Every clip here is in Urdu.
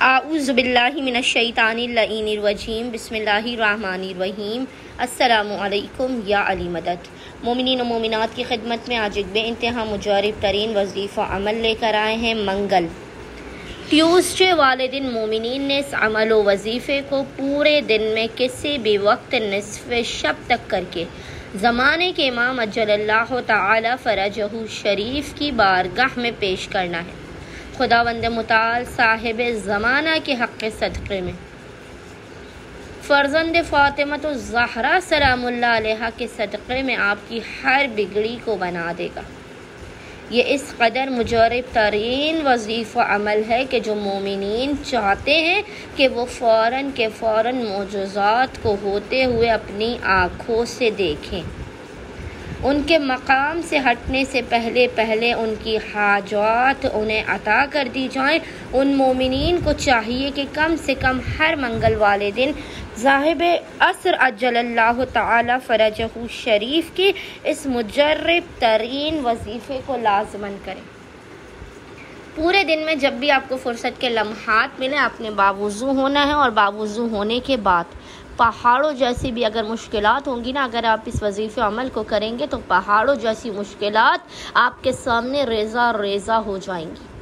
اعوذ باللہ من الشیطان اللعین الرجیم، بسم اللہ الرحمن الرحیم۔ السلام علیکم یا علی مدد۔ مومنین و مومنات کی خدمت میں آج ایک بے انتہا مجارب ترین وظیفہ عمل لے کر آئے ہیں منگل۔ ٹیوزڈے والے دن مومنین نے اس عمل و وظیفے کو پورے دن میں کسی بھی وقت نصف شب تک کر کے زمانے کے امام اجل اللہ تعالی فرجہ شریف کی بارگاہ میں پیش کرنا ہے۔ خدا وند مطال صاحب زمانہ کے حق صدقے میں۔ فرزند فاطمت الزہرا سلام اللہ علیہ کے صدقے میں آپ کی ہر بگڑی کو بنا دے گا۔ یہ اس قدر مجرب ترین وظیفہ عمل ہے کہ جو مومنین چاہتے ہیں کہ وہ فوراً کے فوراً معجزات کو ہوتے ہوئے اپنی آنکھوں سے دیکھیں۔ ان کے مقام سے ہٹنے سے پہلے پہلے ان کی حاجات انہیں عطا کر دی جائیں۔ ان مومنین کو چاہیے کہ کم سے کم ہر منگل والے دن ذاہب عصر اجل اللہ تعالی فرجہ شریف کی اس مجرب ترین وظیفے کو لازمن کریں پورے دن میں جب بھی آپ کو فرصت کے لمحات ملے آپ نے باوضو ہونا ہے اور باوضو ہونے کے بعد پہاڑوں جیسی بھی اگر مشکلات ہوں گی نا، اگر آپ اس وظیفے عمل کو کریں گے تو پہاڑوں جیسی مشکلات آپ کے سامنے ریزہ ریزہ ہو جائیں گی۔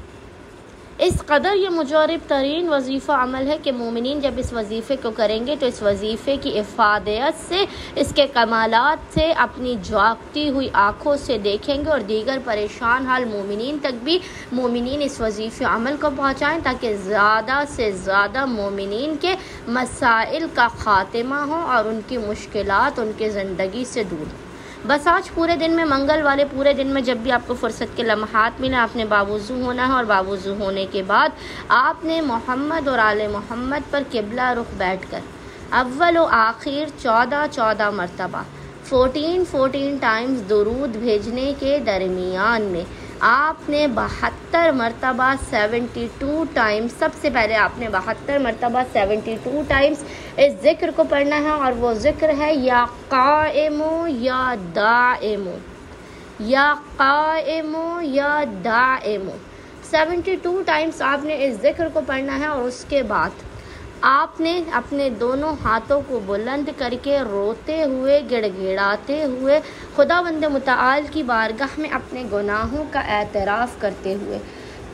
اس قدر یہ مجرب ترین وظیفہ عمل ہے کہ مومنین جب اس وظیفے کو کریں گے تو اس وظیفے کی افادیت سے، اس کے کمالات سے، اپنی جاگتی ہوئی آنکھوں سے دیکھیں گے اور دیگر پریشان حال مومنین تک بھی مومنین اس وظیفے عمل کو پہنچائیں تاکہ زیادہ سے زیادہ مومنین کے مسائل کا خاتمہ ہو اور ان کی مشکلات ان کے زندگی سے دور ہوں بس آج پورے دن میں منگل والے پورے دن میں جب بھی آپ کو فرصت کے لمحات ملیں آپ نے باوضو ہونا ہے اور باوضو ہونے کے بعد آپ نے محمد اور آل محمد پر قبلہ رخ بیٹھ کر اول و آخر چودہ چودہ مرتبہ فورٹین فورٹین ٹائمز درود بھیجنے کے درمیان میں آپ نے بہتر مرتبہ سیونٹی ٹو ٹائمز سب سے پہلے آپ نے بہتر مرتبہ سیونٹی ٹو ٹائمز اس ذکر کو پڑھنا ہے اور وہ ذکر ہے یا قائمو یا دائمو یا قائمو یا دائمو سیونٹی ٹو ٹائمز آپ نے اس ذکر کو پڑھنا ہے اور اس کے بعد آپ نے اپنے دونوں ہاتھوں کو بلند کر کے روتے ہوئے گڑ گڑاتے ہوئے خدا بند متعال کی بارگاہ میں اپنے گناہوں کا اعتراف کرتے ہوئے۔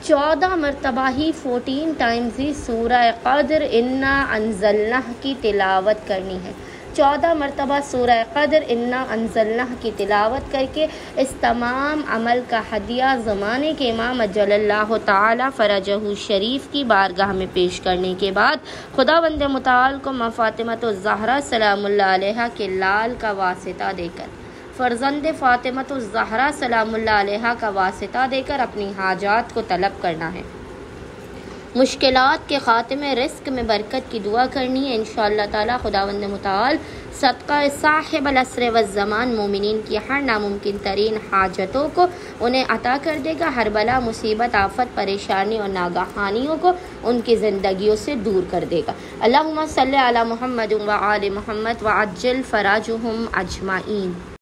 چودہ مرتبہ ہی فورٹین ٹائمز ہی سورہ قدر انا انزلنہ کی تلاوت کرنی ہے۔ چودہ مرتبہ سورہ قدر انا انزلنہ کی تلاوت کر کے اس تمام عمل کا ہدیہ زمانے کے امام اجل اللہ تعالی فرجہ شریف کی بارگاہ میں پیش کرنے کے بعد خدا بند متعال کو مفاطمت الزہرا سلام اللہ علیہ کے لال کا واسطہ دے کر، فرزند فاطمت الزہرا سلام اللہ علیہ کا واسطہ دے کر اپنی حاجات کو طلب کرنا ہے۔ مشکلات کے خاتمے، رزق میں برکت کی دعا کرنی ہے۔ انشاءاللہ تعالی خداوند متعال صدقہ صاحب الاسر والزمان مومنین کی ہر ناممکن ترین حاجتوں کو انہیں عطا کر دے گا۔ ہر بلا، مصیبت، آفت، پریشانی اور ناگہانیوں کو ان کی زندگیوں سے دور کر دے گا۔ اللہم صلی علی محمد و آل محمد وعجل فراجہم اجمعین۔